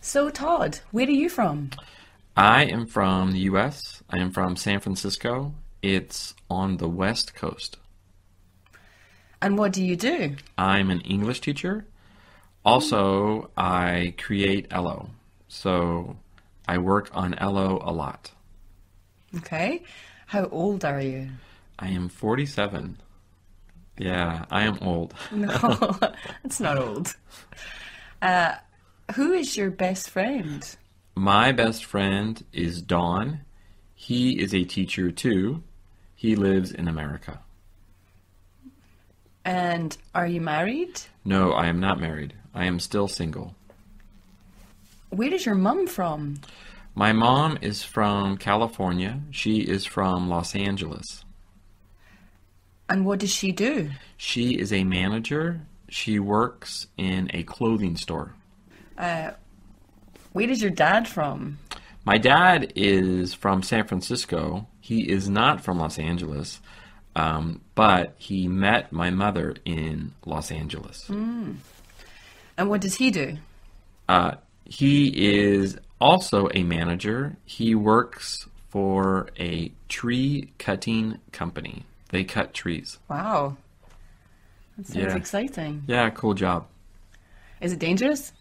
So, Todd, where are you from? I am from the U.S. I am from San Francisco. It's on the West Coast. And what do you do? I'm an English teacher. Also, I create Elllo. So I work on Elllo a lot. Okay. How old are you? I am 47. Yeah, I am old. No, it's not old. Uh, who is your best friend? My best friend is Don. He is a teacher too. He lives in America. And are you married? No, I am not married. I am still single. Where is your mum from? My mom is from California. She is from Los Angeles. And what does she do? She is a manager. She works in a clothing store. Uh, where is your dad from? My dad is from San Francisco. He is not from Los Angeles, um, but he met my mother in Los Angeles. And what does he do? Uh, he is also a manager. He works for a tree cutting company. They cut trees. Wow. That sounds Yeah. exciting. Yeah, cool job. Is it dangerous?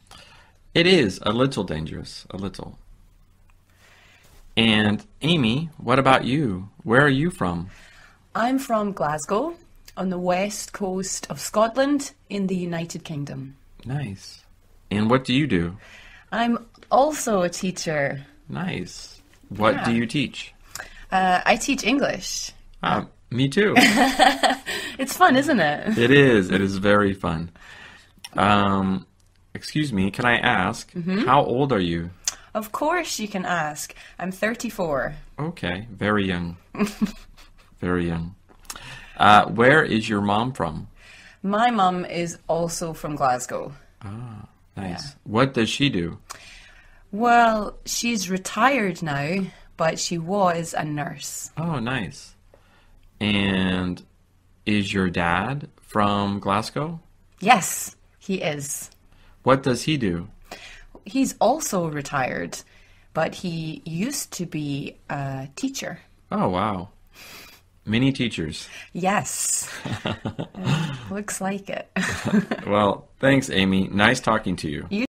It is a little dangerous, a little. And Amy, what about you? Where are you from? I'm from Glasgow, on the west coast of Scotland, in the United Kingdom. Nice. And what do you do? I'm also a teacher. Nice. What do you teach? Uh, I teach English. Uh, me too. It's fun, isn't it? it is. It is very fun. Um, excuse me, can I ask, how old are you? Of course, you can ask. I'm 34. Okay, very young. very young. Uh, where is your mom from? My mum is also from Glasgow. Ah, nice. What does she do? Well, she's retired now, but she was a nurse. Oh, nice. And is your dad from Glasgow? Yes, he is. What does he do? He's also retired, but he used to be a teacher. Oh, wow. Many teachers. Yes. Uh, looks like it. Well, thanks, Amy. Nice talking to you. You